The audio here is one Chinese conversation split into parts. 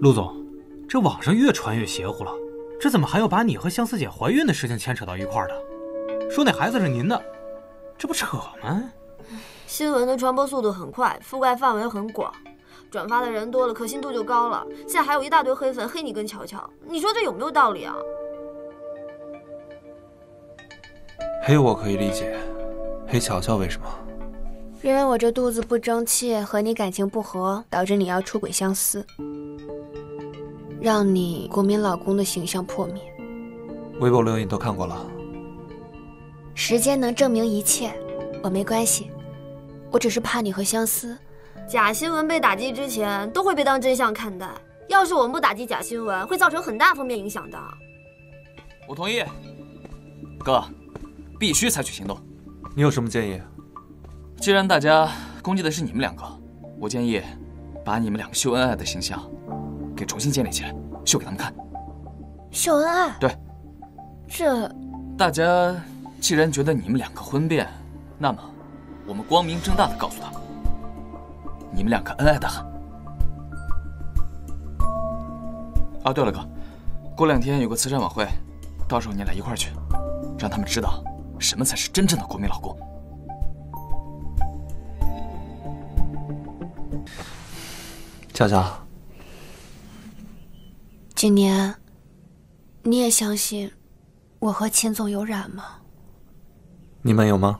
陆总，这网上越传越邪乎了，这怎么还要把你和相思姐怀孕的事情牵扯到一块儿的？说那孩子是您的，这不扯吗？新闻的传播速度很快，覆盖范围很广，转发的人多了，可信度就高了。现在还有一大堆黑粉黑你跟乔乔，你说这有没有道理啊？黑我可以理解，黑乔乔为什么？因为我这肚子不争气，和你感情不和，导致你要出轨相思，让你国民老公的形象破灭。微博留言都看过了，时间能证明一切，我没关系，我只是怕你和相思。假新闻被打击之前，都会被当真相看待。要是我们不打击假新闻，会造成很大负面影响的。我同意，哥，必须采取行动。你有什么建议？既然大家攻击的是你们两个，我建议把你们两个秀恩爱的形象给重新建立起来，秀给他们看。秀恩爱？对。这……大家既然觉得你们两个婚变，那么我们光明正大的告诉他们，你们两个恩爱的很。啊，对了，哥，过两天有个慈善晚会，到时候你俩一块去，让他们知道什么才是真正的国民老公。佳佳，景年，你也相信我和秦总有染吗？你们有吗？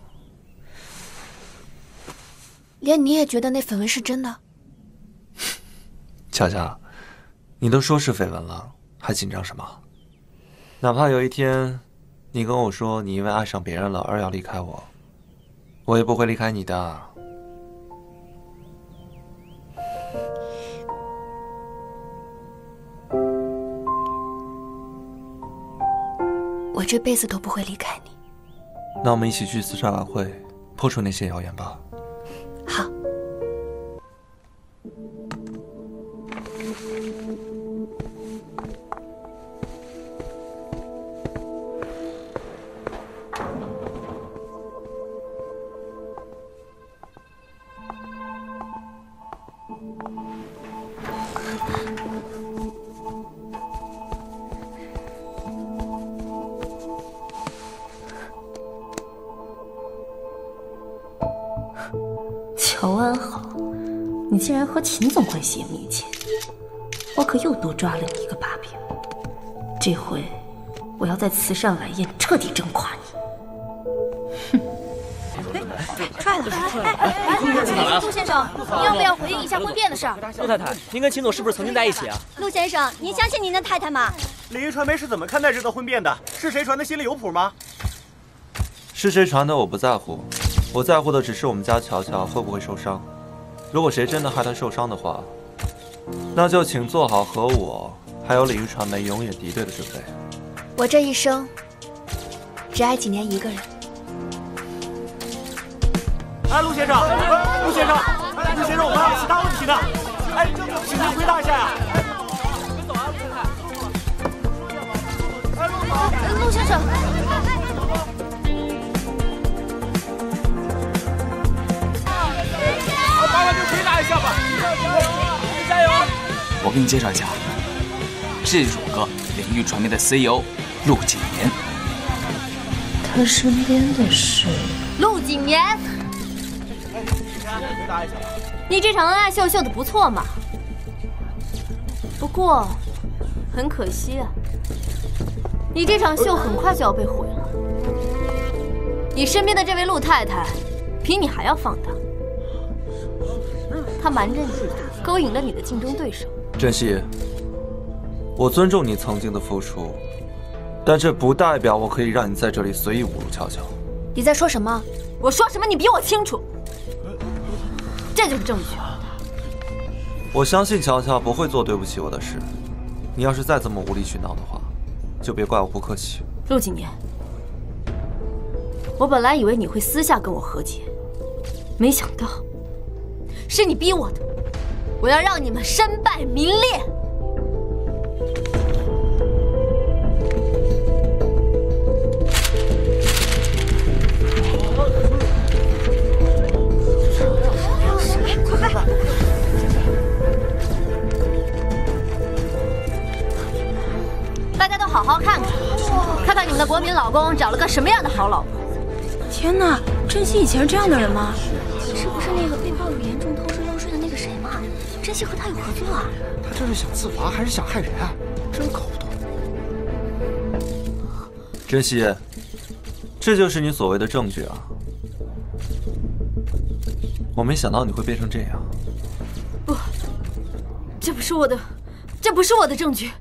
连你也觉得那绯闻是真的？佳佳，你都说是绯闻了，还紧张什么？哪怕有一天你跟我说你因为爱上别人了而要离开我，我也不会离开你的。这辈子都不会离开你。那我们一起去慈善晚会，破除那些谣言吧。乔安好，你竟然和秦总关系也密切，我可又多抓了你一个把柄。这回我要在慈善晚宴彻底整垮你。哼！出来了！哎，陆先生，您要不要回应一下婚变的事儿？陆太太，您跟秦总是不是曾经在一起啊？陆先生，您相信您的太太吗？鲤鱼传媒是怎么看待这个婚变的？是谁传的？心里有谱吗？是谁传的？我不在乎。我在乎的只是我们家乔乔会不会受伤。如果谁真的害她受伤的话，那就请做好和我还有鲤鱼传媒永远敌对的准备。我这一生只爱几年一个人。哎，陆先生，陆先生，陆先生，我们还有其他问题呢。哎，请您回答一下呀。别走啊，陆太太。哎，陆总。陆先生。我给你介绍一下，这是我哥领域传媒的 CEO 陆景言。他身边的是陆景言。你这场恩爱秀秀的不错嘛，不过很可惜啊，你这场秀很快就要被毁了。你身边的这位陆太太，比你还要放荡。她瞒着你，勾引了你的竞争对手。珍惜，我尊重你曾经的付出，但这不代表我可以让你在这里随意侮辱乔乔。你在说什么？我说什么你比我清楚。这就是证据。我相信乔乔不会做对不起我的事。你要是再这么无理取闹的话，就别怪我不客气。陆景年，我本来以为你会私下跟我和解，没想到。是你逼我的，我要让你们身败名裂。快好好看看，看看你们的国民老公找了个什么样的好老婆。天哪，珍惜以前是这样的人吗？是不是那个被曝有珍惜和他有合作啊？他这是想自罚还是想害人啊？真搞不懂。珍惜，这就是你所谓的证据啊！我没想到你会变成这样。不，这不是我的，这不是我的证据。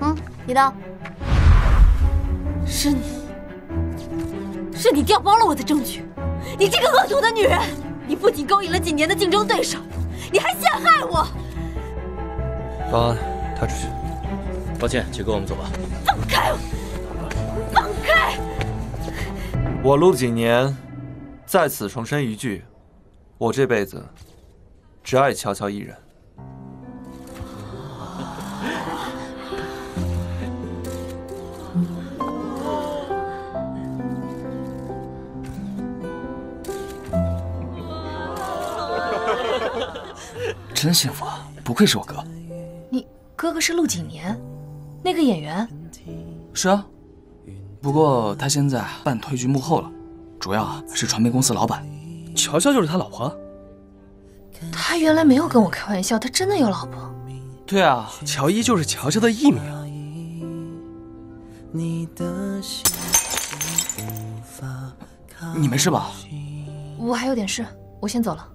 嗯，你的，是你，是你调包了我的证据。你这个恶毒的女人，你不仅勾引了几年的竞争对手，你还陷害我。保安，他出去。抱歉，请跟我们走吧。放开我！放开！我陆景年在此重申一句：我这辈子只爱乔乔一人。真幸福啊！不愧是我哥。你哥哥是陆景年，那个演员。是啊，不过他现在半退居幕后了，主要啊是传媒公司老板。乔乔就是他老婆。他原来没有跟我开玩笑，他真的有老婆。对啊，乔伊就是乔乔的艺名。你没事吧？我还有点事，我先走了。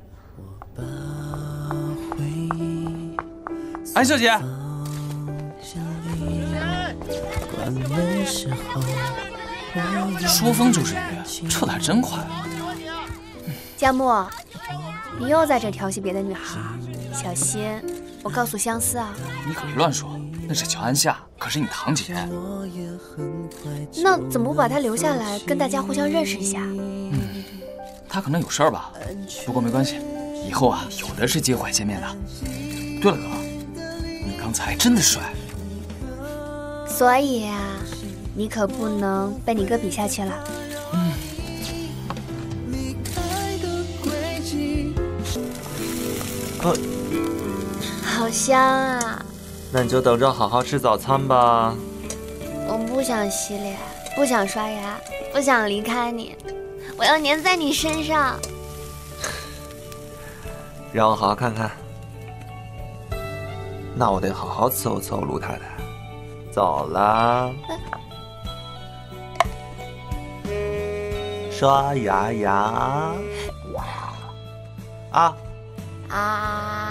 安小姐，说风就是雨，撤的还真快。佳木，你又在这调戏别的女孩，小心！我告诉相思啊。你可别乱说，那是乔安夏，可是你堂姐。那怎么不把她留下来，跟大家互相认识一下？嗯，她可能有事儿吧。不过没关系，以后啊有的是机会见面的。对了，哥，你刚才真的帅。所以啊，你可不能被你哥比下去了。嗯。呃，好香啊！那你就等着好好吃早餐吧。我不想洗脸，不想刷牙，不想离开你，我要粘在你身上。让我好好看看。那我得好好伺候伺候陆太太。走啦。刷牙牙。啊。啊。